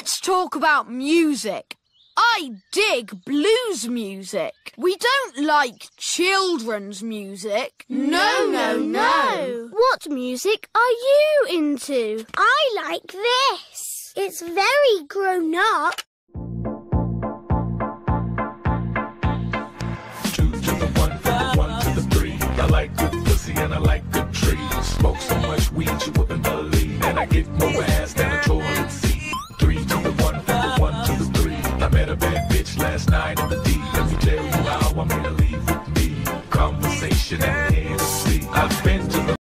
Let's talk about music. I dig blues music. We don't like children's music. No, no, no. What music are you into? I like this. It's very grown up. Two to the one, one to the three. I like good pussy and I like good trees. Smoke so much weed you wouldn't believe, and I get more ass bitch last night at the D. Let me tell you how I'm gonna leave with me. Conversation and